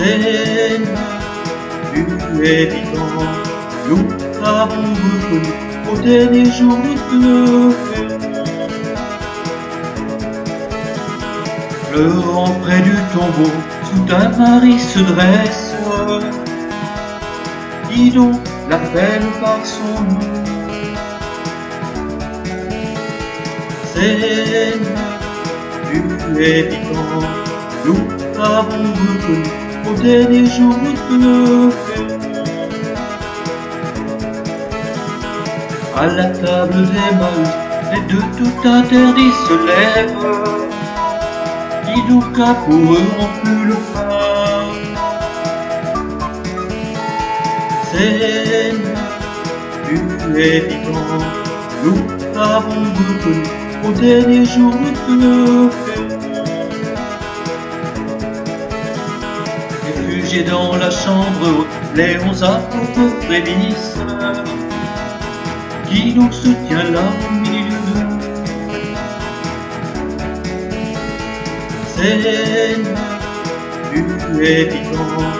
Seigneur, tu es vivant, nous t'avons reconnu au dernier jour de Pleurant près du tombeau, tout un mari se dresse, qui donc l'appelle par son nom. Seigneur, tu es vivant, nous t'avons reconnu au dernier jour de À la table des mains, les deux tout interdits se lèvent. Qui donc a pour eux rompu le pain tu es vivant, nous t'avons reconnu au dernier jour de Réfugiés dans la chambre haute, les onze apôtres frémissent. Qui donc se tient là au milieu d'eux Seigneur, tu es vivant,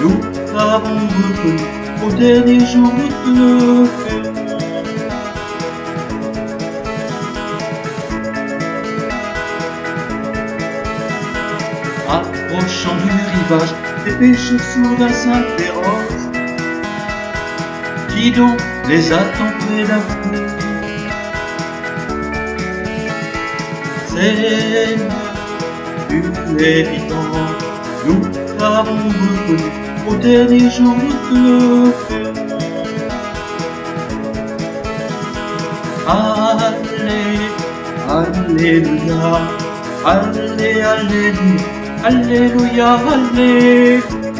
nous t'avons reconnu au dernier jour de Approchant du rivage, les pêcheurs soudains s'interrogent. Qui donc les attend près d'un tu es vivant, nous t'avons reconnu au dernier jour de feu. Allez, Alléluia, Allé, Alléluia, Alléluia, Alléluia.